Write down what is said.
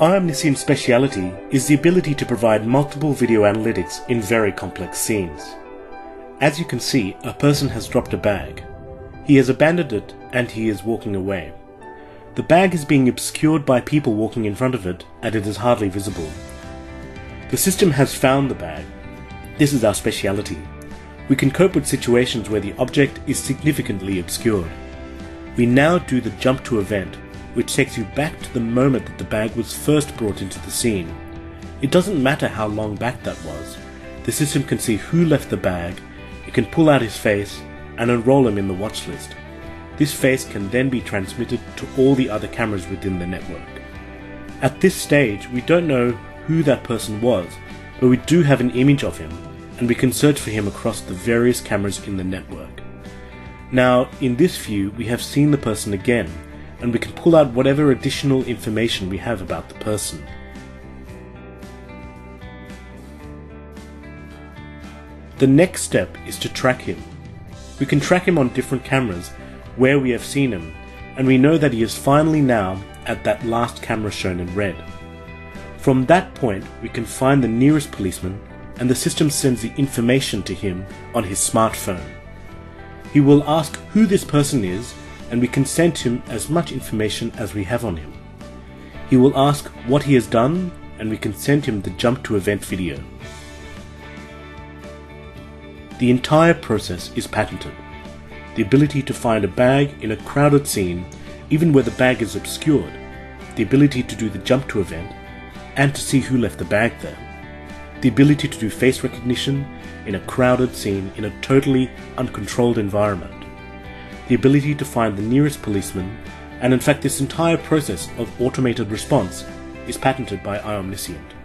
iOmniscient's speciality is the ability to provide multiple video analytics in very complex scenes. As you can see, a person has dropped a bag. He has abandoned it and he is walking away. The bag is being obscured by people walking in front of it and it is hardly visible. The system has found the bag. This is our speciality. We can cope with situations where the object is significantly obscured. We now do the jump to event, which takes you back to the moment that the bag was first brought into the scene. It doesn't matter how long back that was. The system can see who left the bag, it can pull out his face, and enroll him in the watch list. This face can then be transmitted to all the other cameras within the network. At this stage, we don't know who that person was, but we do have an image of him, and we can search for him across the various cameras in the network. Now, in this view, we have seen the person again, and we can pull out whatever additional information we have about the person. The next step is to track him. We can track him on different cameras where we have seen him, and we know that he is finally now at that last camera shown in red. From that point, we can find the nearest policeman, and the system sends the information to him on his smartphone. He will ask who this person is and we can send him as much information as we have on him. He will ask what he has done and we can send him the jump to event video. The entire process is patented. The ability to find a bag in a crowded scene, even where the bag is obscured, the ability to do the jump to event, and to see who left the bag there, the ability to do face recognition in a crowded scene in a totally uncontrolled environment, the ability to find the nearest policeman, and in fact this entire process of automated response is patented by iOmniscient.